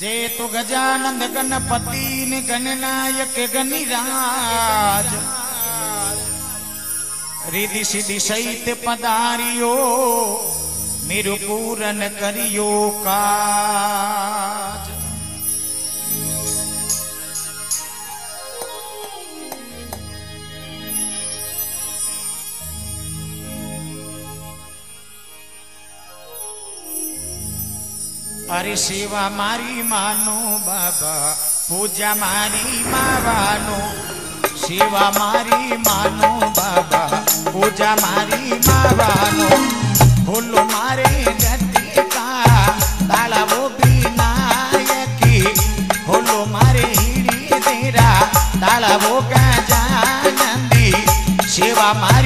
जे तो गजानंद गणपति गणनायक गणिराज रिधि सिद्धि सहित पधारियो मेरु पूरन करियो का અરે સેવા મારી માનો બાબા પૂજા મારી માવાનો સેવા મારી માનો બાબા પૂજા મારી માવાનો ભૂલો મારે ગતિકા તાળાવો વિનાયકી ભૂલો મારે હીડી તેરા તાળાવો ગજાનંદી સેવા મારી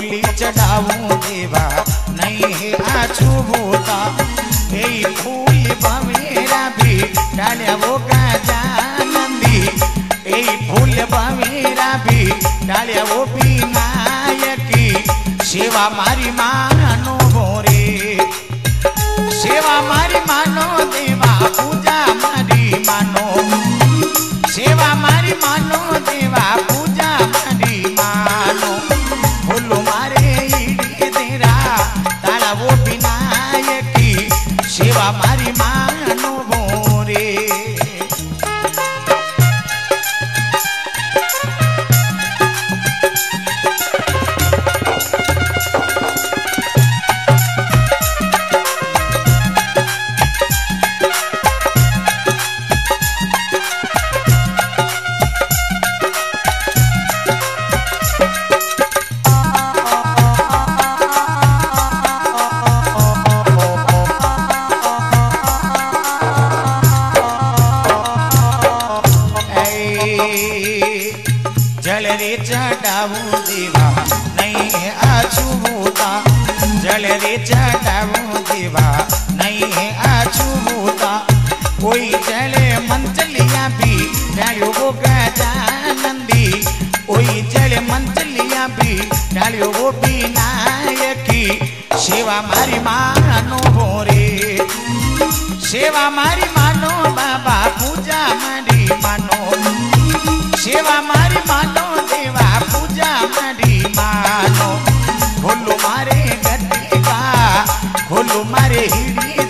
ભૂલી ચડાવું દેવા નહીં આછુભૂતા એ ફૂલ ભવેરા ભી ડાલ્યા વો ગજાનંદી એ ફૂલ ભવેરા ભી ડાલ્યા વો વિનાયકી સેવા મારી માનો ભોરે સેવા મારી માનો દેવા પૂજા મારી માનો સેવા મારી માનો સેવા જલરે ચડાવું દેવા નહીં આછુતા જલરે ચડાવું દેવા નહીં આછુતા કોઈ જલે મંચલિયા ભી ડાળ્યો ગોગાનંદી કોઈ જલે મંચલિયા ભી ડાળ્યો ગોપી નાયકી સેવા મારી માનો હોરે સેવા મારી માનો બાબા પૂજા મારી માનો સેવા મારી મારે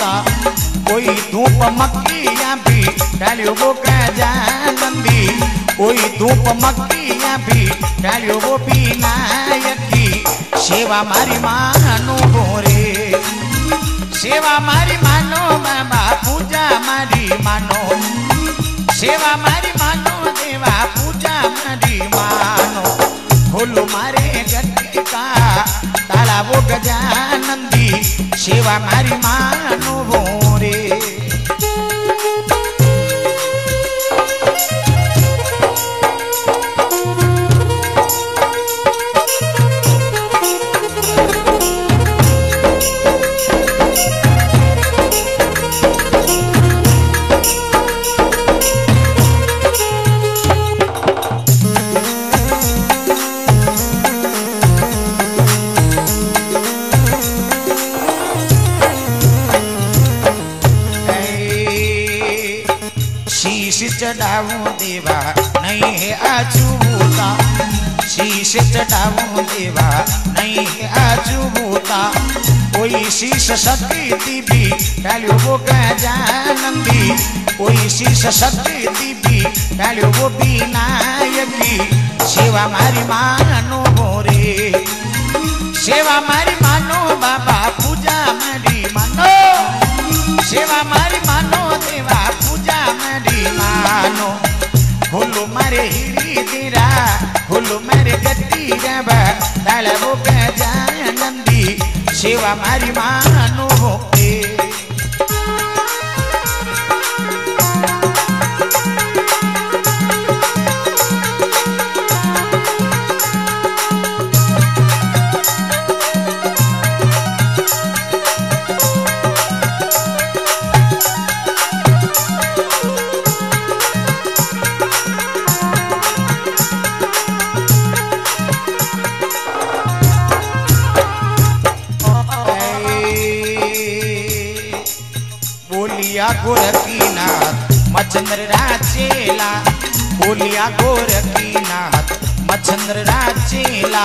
का कोई धूप मक्की या भी डालियो वो कह जाए बंदी कोई धूप मक्की या भी डालियो वो पीना यकी। सेवा मारी मानो गोरे। सेवा मारी मानो बाबा पूजा मारी मानो। सेवा मारी मानो देवा पूजा मारी मानो। खोलो मारे गट्टी का, ताला वो गजानंदी सेवा मारी मानो चढ़ाऊं देवा, नहीं है अछूता शीश चढ़ाऊं देवा, नहीं है अछूता कोई शीश शक्ति भी डालो वो गजानंदी कोई शीश शक्ति भी डालो वो विनायकी सेवा मारी मानो रे सेवा मारी wa mari manu बोलिया गोरखीनाथ मचंद्र राचेला। बोलिया गोरखीनाथ मचंद्र राचेला।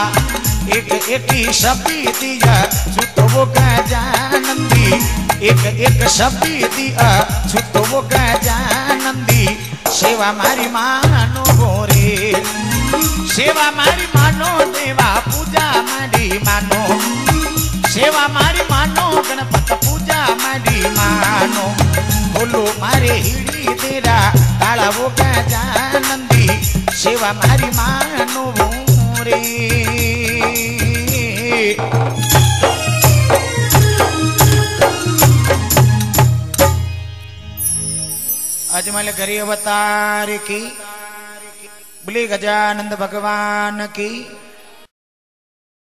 एक एक शब्दी दिया, छुटवो गजानंदी एक एक शब्दी दिया, छुटवो गजानंदी सेवा मारी मानो गोरे। सेवा मारी मानो देवा, पूजा मारी मानो। सेवा मारी मानो गणपत मानो, बोलो मारे हिड़ी तेरा, काला वो गजानंदी सेवा मारी मानो रे। अजमल करी अवतार की, बोले गजानंद भगवान की